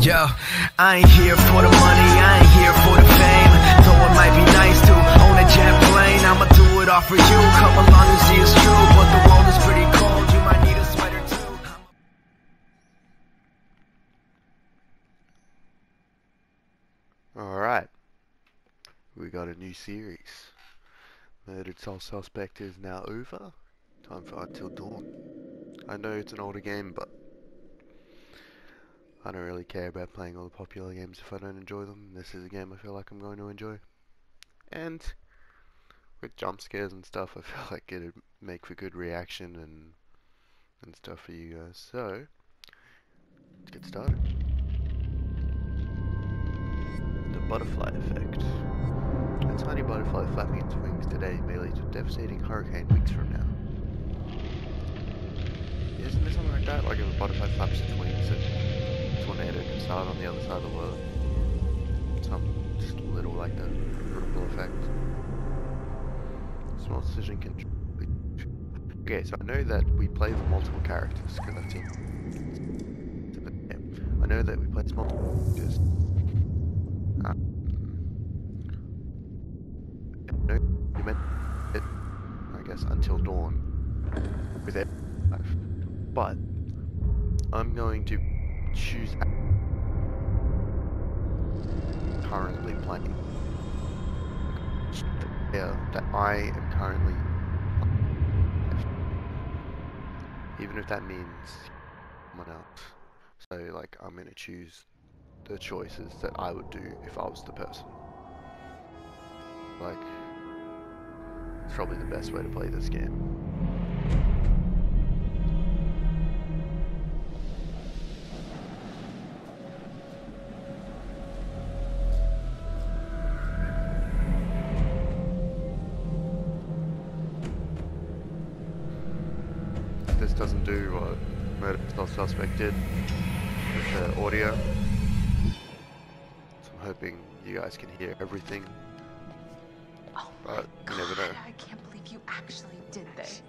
Yo, I ain't here for the money, I ain't here for the fame. Though it might be nice to own a jet plane, I'ma do it all for you. Come along and see it's true, but the world is pretty cold. You might need a sweater too. Alright. We got a new series. Murdered Soul Suspect is now over. Time for Until Dawn. I know it's an older game, but I don't really care about playing all the popular games if I don't enjoy them. This is a game I feel like I'm going to enjoy. And with jump scares and stuff, I feel like it'd make for good reaction and and stuff for you guys. So, let's get started. The butterfly effect. A tiny butterfly flapping its wings today may lead to devastating hurricane weeks from now. Isn't there something like that? Like if a butterfly flaps its wings, a tornado can start on the other side of the world. Some just little like the ripple effect. Small decision can. Okay, so I know that we play with multiple characters because I've seen. I know that we play multiple characters. Uh, no, you meant it, I guess, until dawn with it. But I'm going to choose currently playing. Yeah, that I am currently. Even if that means someone else. So, like, I'm gonna choose the choices that I would do if I was the person. Like, it's probably the best way to play this game. Doesn't do what Murder Not Suspect did with the audio. So I'm hoping you guys can hear everything. Oh But my you never God, know. I can't believe you actually did this.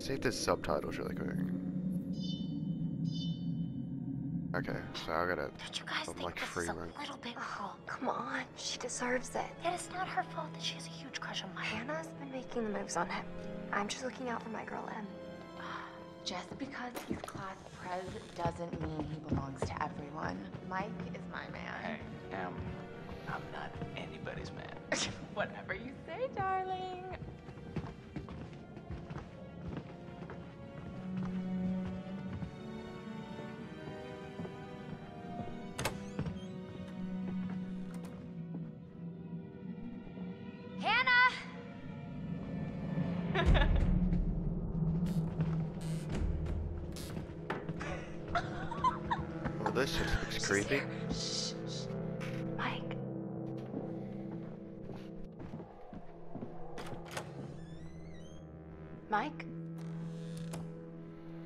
See if there's subtitles really quick. Okay, so I gotta. Don't you guys I'm think like this free is a run. little bit Oh, cruel? come on. She deserves it. Yet it's not her fault that she has a huge crush on Mike. Hannah's been making the moves on him. I'm just looking out for my girl Em. Just because he's class prez doesn't mean he belongs to everyone. Mike is my man. Hey, um, I'm not anybody's man. Whatever you say, darling.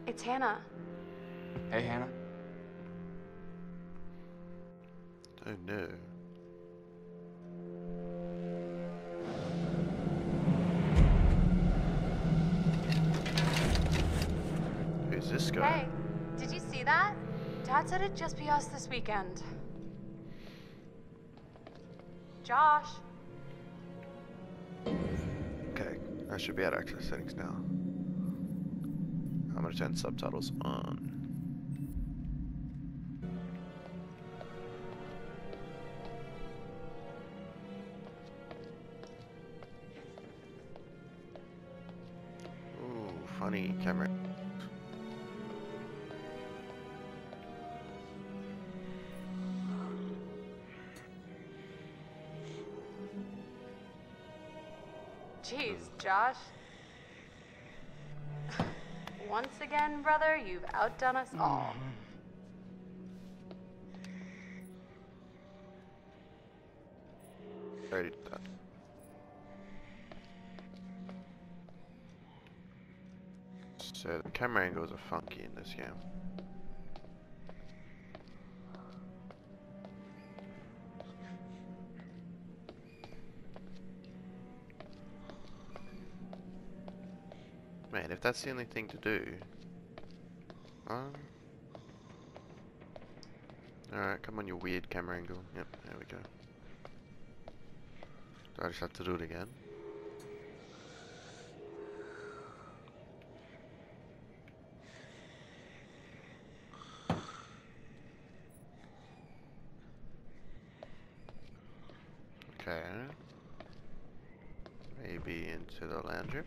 It's Hannah. Hey, Hannah. Oh no. Who's this guy? Hey, did you see that? Dad said it'd just be us this weekend. Josh. Okay, I should be at access settings now. I'm gonna turn subtitles on. Ooh, funny camera. Jeez, Josh. Once again, brother, you've outdone us mm. all. Already did that. So the camera angles are funky in this game. Man, if that's the only thing to do, um, Alright, come on, your weird camera angle. Yep, there we go. Do I just have to do it again? Okay. Maybe into the lounge room.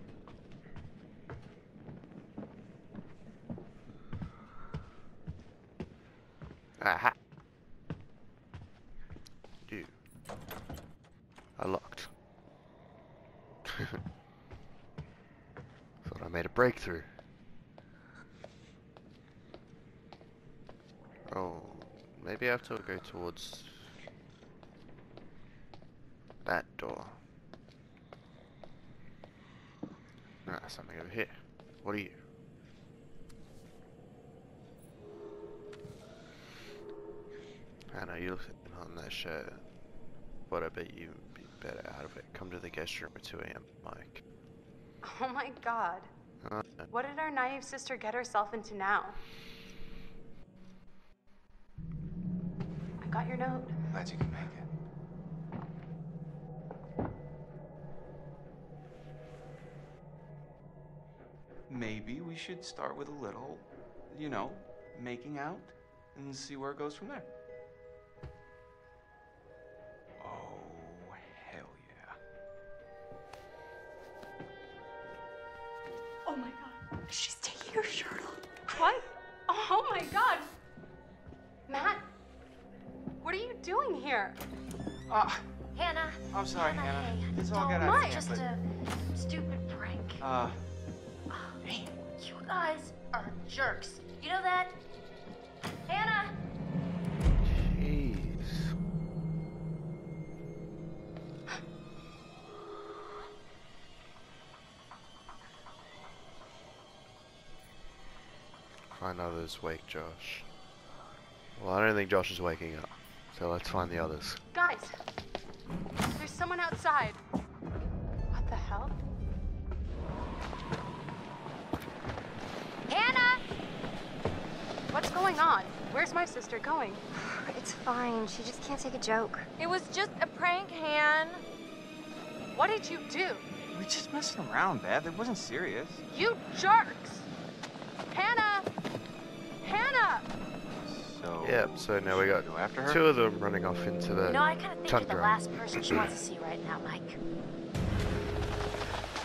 Aha! You. I locked. Thought I made a breakthrough. Oh, maybe I have to go towards that door. Ah, something over here. What are you? I know you're sitting on that shirt, but I bet you'd be better out of it. Come to the guest room at 2 a.m., Mike. Oh my god. Uh, What did our naive sister get herself into now? I got your note. Glad you can make it. Maybe we should start with a little, you know, making out and see where it goes from there. Oh my god. She's taking her shirt off. What? Oh my god! Matt, what are you doing here? Ah, Hannah. I'm sorry, Hannah, Hannah. hey, It's all don't- good, I It's can't, just but- a stupid prank. uh, You guys are jerks. You know that? Hannah! Find others, wake Josh. Well, I don't think Josh is waking up, so let's find the others. Guys, there's someone outside. What the hell? Hannah! What's going on? Where's my sister going? It's fine. She just can't take a joke. It was just a prank, Han. What did you do? we just messing around, Beth. It wasn't serious. You jerks! Hannah! Hannah! So. Yep, so now we got Go after her? two of them running off into the You know, I kind of think you're the last person she wants to see right now, Mike.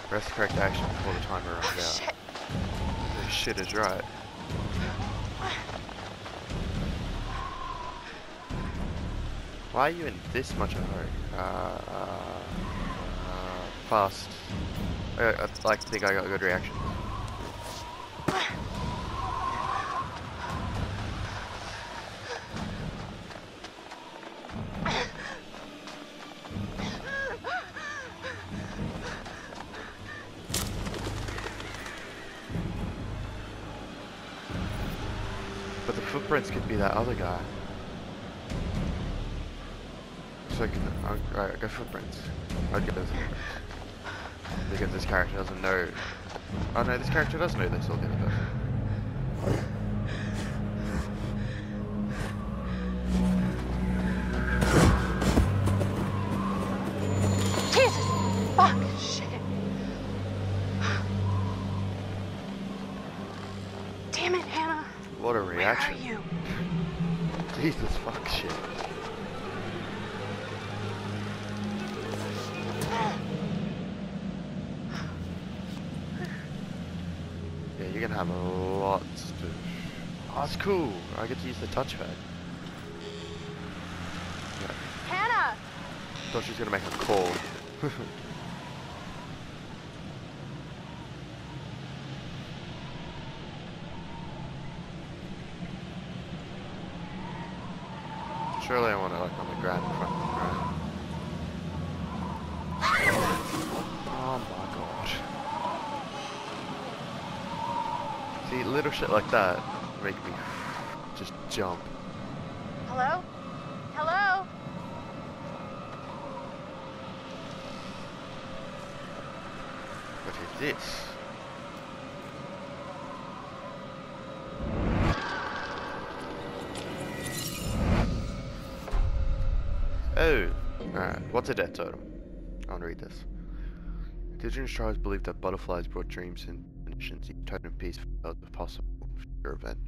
Press correct action before the timer runs out. Shit. This shit is right. Why are you in this much of a hurry? Uh, uh, uh, fast. I, I like to think I got a good reaction. Footprints could be that other guy. So I can, I'll, alright, go footprints. I'd go those footprints. Because this character doesn't know. Oh no, this character does know they saw the other! Shit! Damn it! What a Where are reaction. you? Jesus fuck shit. Yeah, you're gonna have lots to. Oh, that's cool. I get to use the touchpad. Yeah, Hannah! thought she was gonna make a call. Surely I want to like on the ground in front of them, right? Oh my god. See, little shit like that make me just jump. Hello? Hello? What is this? Oh, alright. What's a death totem? I want to read this. Indigenous tribes believe that butterflies brought dreams and conditions. Each totem piece fulfills a possible future event.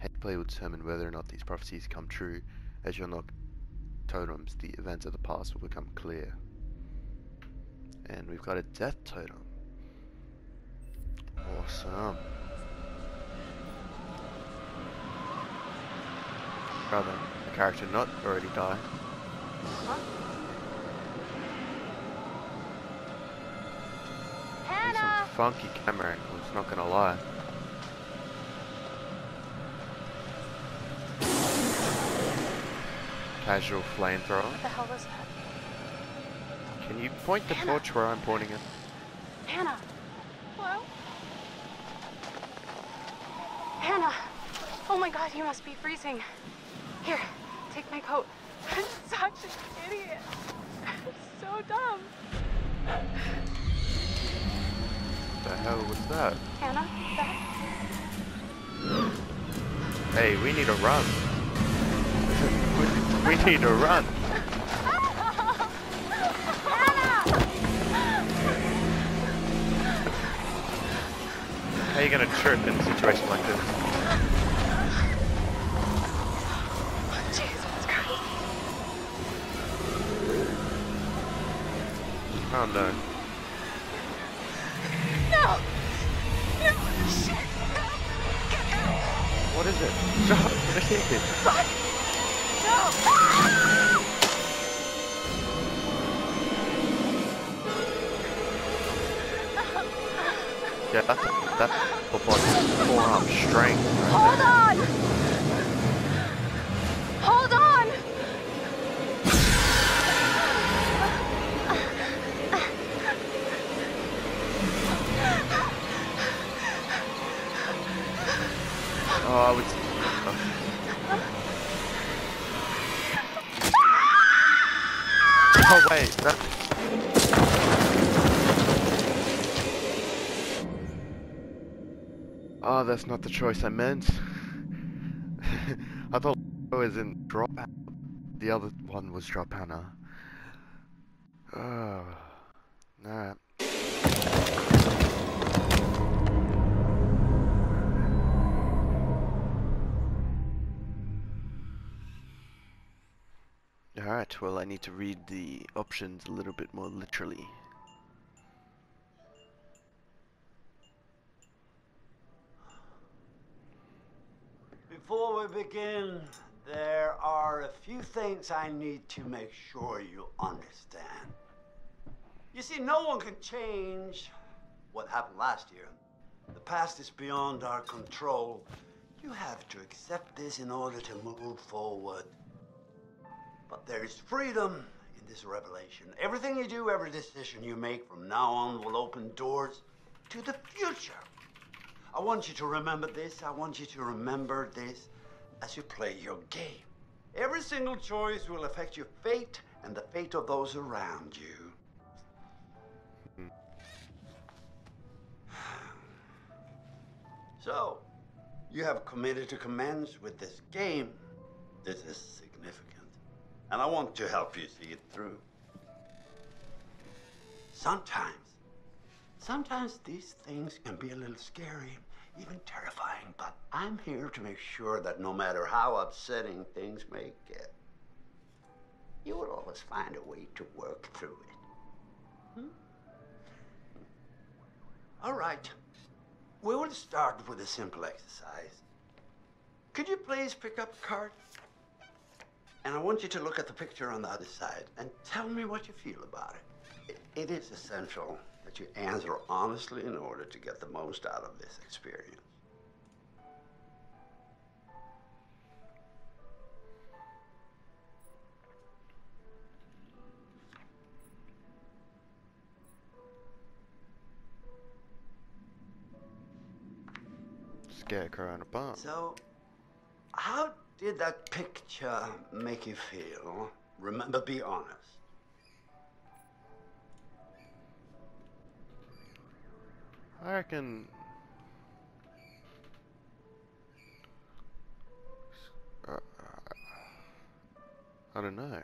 Head play will determine whether or not these prophecies come true. As you unlock totems, the events of the past will become clear. And we've got a death totem. Awesome. Rather, the character not already die. There's Hannah! some funky camera angles, not gonna lie. Casual flamethrower. What the hell was that? Can you point the torch where I'm pointing it? Hannah! Hello? Hannah! Oh my god, you must be freezing. Here, take my coat. I'm such an idiot. I'm so dumb. The hell was that? Hannah? Hey, we need to run. we need to run. How are you gonna trip in a situation like this? Jesus Christ. Oh no. No! No! Shit! What is it? Stop! What is it? No! Yeah, that's that's body forearm strength. right Hold there. on! Oh, I would. Oh wait, that. Oh, that's not the choice I meant. I thought it was in drop. The other one was drop Hannah. Oh, alright. Alright, well I need to read the options a little bit more literally. Before we begin, there are a few things I need to make sure you understand. You see, no one can change what happened last year. The past is beyond our control. You have to accept this in order to move forward. But there is freedom in this revelation. Everything you do, every decision you make from now on will open doors to the future. I want you to remember this. I want you to remember this as you play your game. Every single choice will affect your fate and the fate of those around you. So, you have committed to commence with this game. This is significant. And I want to help you see it through. Sometimes, sometimes these things can be a little scary, even terrifying, but I'm here to make sure that no matter how upsetting things may get, you will always find a way to work through it. Hmm? All right. We will start with a simple exercise. Could you please pick up a card? And I want you to look at the picture on the other side and tell me what you feel about it. It, it is essential that you answer honestly in order to get the most out of this experience. Scarecrow in a barn. So, how did that picture make you feel? Remember, be honest. I reckon. Uh, I don't know.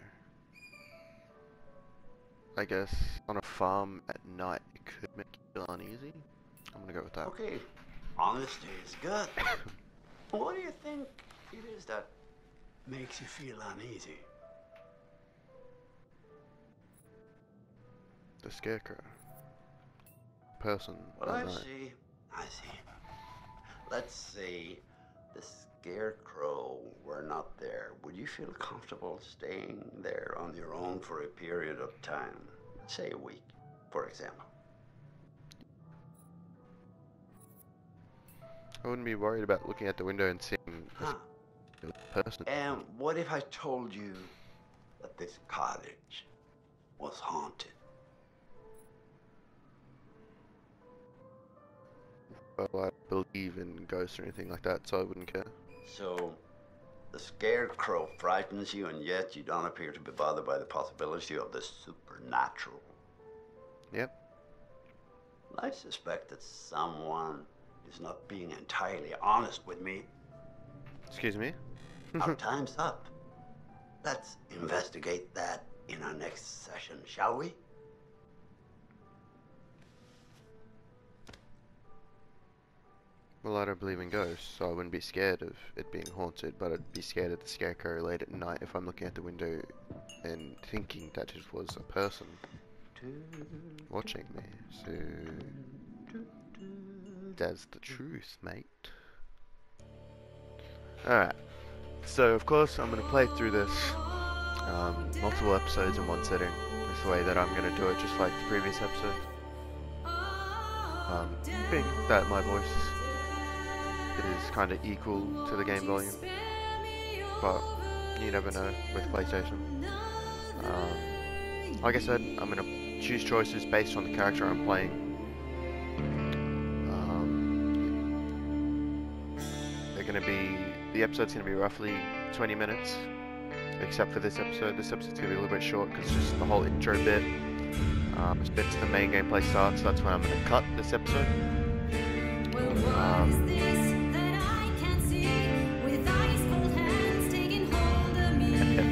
I guess on a farm at night it could make you feel uneasy. I'm gonna go with that. Okay, honesty is good. what do you think it is that makes you feel uneasy? The scarecrow. Person. Well, I night. see. I see. Let's say the scarecrow were not there. Would you feel comfortable staying there on your own for a period of time? Say a week, for example. I wouldn't be worried about looking out the window and seeing Huh. Person. And what if I told you that this cottage was haunted? Well, I believe in ghosts or anything like that, so I wouldn't care. So, the scarecrow frightens you, and yet you don't appear to be bothered by the possibility of the supernatural. Yep. I suspect that someone is not being entirely honest with me. Excuse me? Our time's up. Let's investigate that in our next session, shall we? Well, I don't believe in ghosts, so I wouldn't be scared of it being haunted, but I'd be scared of the scarecrow late at night if I'm looking out the window and thinking that it was a person watching me. So, that's the truth, mate. Alright, so of course I'm going to play through this um, multiple episodes in one sitting. This the way that I'm going to do it, just like the previous episode. Um, being that my voice is kind of equal to the game volume, but you never know with PlayStation. Um, like I said, I'm gonna choose choices based on the character I'm playing. Um, they're gonna be the episode's gonna be roughly 20 minutes, except for this episode. This episode's gonna be a little bit short because just the whole intro bit. Um, this bit's the main gameplay starts. So that's when I'm gonna cut this episode. Um,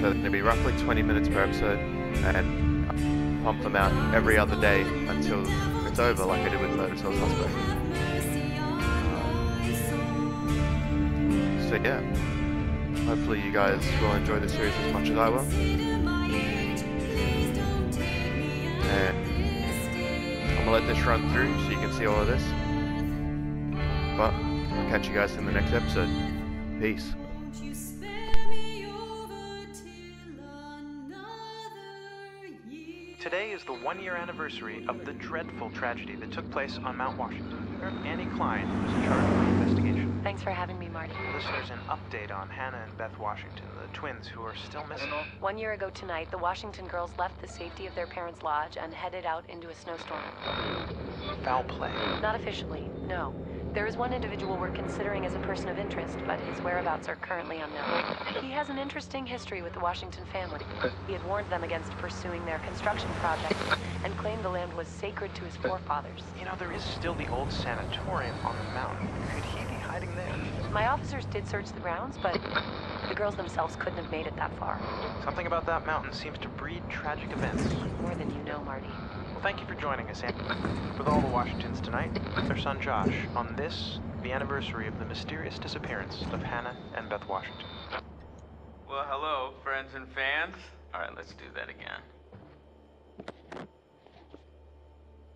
so they're going to be roughly 20 minutes per episode, and I pump them out every other day until it's over, like I did with Murdered Soul Suspect. Yeah, hopefully you guys will enjoy the series as much as I will. And I'm gonna let this run through so you can see all of this. But I'll catch you guys in the next episode. Peace. Today is the one year anniversary of the dreadful tragedy that took place on Mount Washington. Sheriff Annie Klein was in charge of the investigation. Thanks for having me, Marty. Listeners, an update on Hannah and Beth Washington, the twins who are still missing. One year ago tonight, the Washington girls left the safety of their parents' lodge and headed out into a snowstorm. Foul play. Not officially, no. There is one individual we're considering as a person of interest, but his whereabouts are currently unknown. He has an interesting history with the Washington family. He had warned them against pursuing their construction project and claimed the land was sacred to his forefathers. You know, there is still the old sanatorium on the mountain. Could he be hiding there? My officers did search the grounds, but the girls themselves couldn't have made it that far. Something about that mountain seems to breed tragic events. More than you know, Marty. Well, thank you for joining us, Annie. With all the Washingtons tonight, their son Josh, on this, the anniversary of the mysterious disappearance of Hannah and Beth Washington. Well, hello, friends and fans. All right, let's do that again.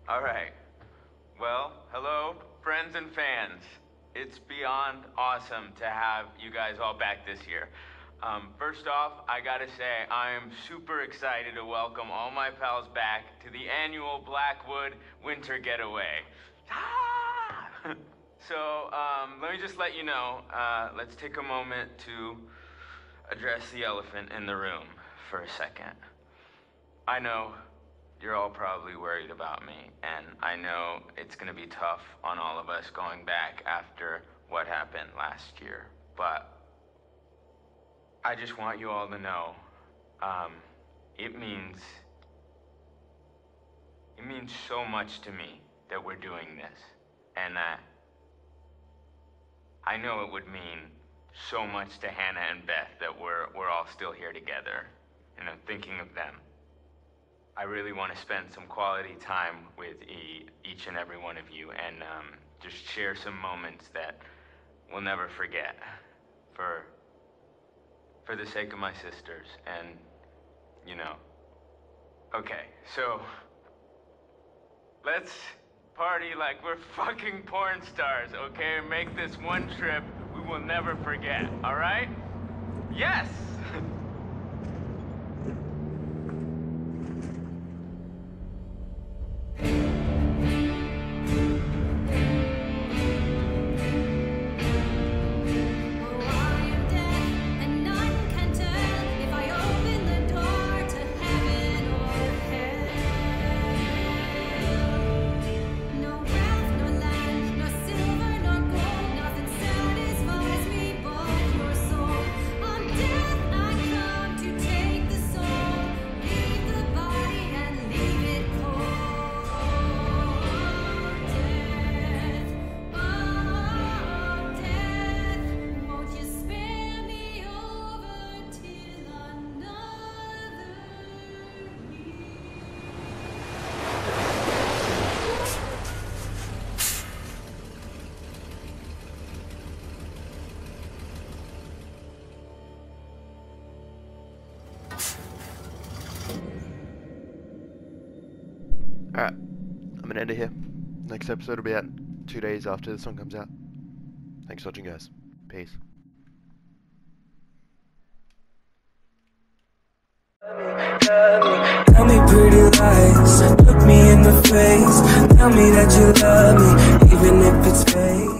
All right. Well, hello, friends and fans. It's beyond awesome to have you guys all back this year. Um, first off, I gotta say, I am super excited to welcome all my pals back to the annual Blackwood Winter Getaway. Ah! so, um, let me just let you know, uh, let's take a moment to address the elephant in the room for a second. I know you're all probably worried about me, and I know it's gonna be tough on all of us going back after what happened last year, but I just want you all to know, um, it means, it means so much to me that we're doing this, and that I know it would mean so much to Hannah and Beth that we're we're all still here together, and I'm thinking of them. I really want to spend some quality time with e- each and every one of you and um, just share some moments that we'll never forget for for the sake of my sisters and you know. Okay, so let's party like we're fucking porn stars, okay? Make this one trip we will never forget, all right? Yes. End it here. Next episode will be out two days after this one comes out. Thanks for watching, guys. Peace. Tell me pretty lies, look me in the face. Tell me that you love me, even if it's fake.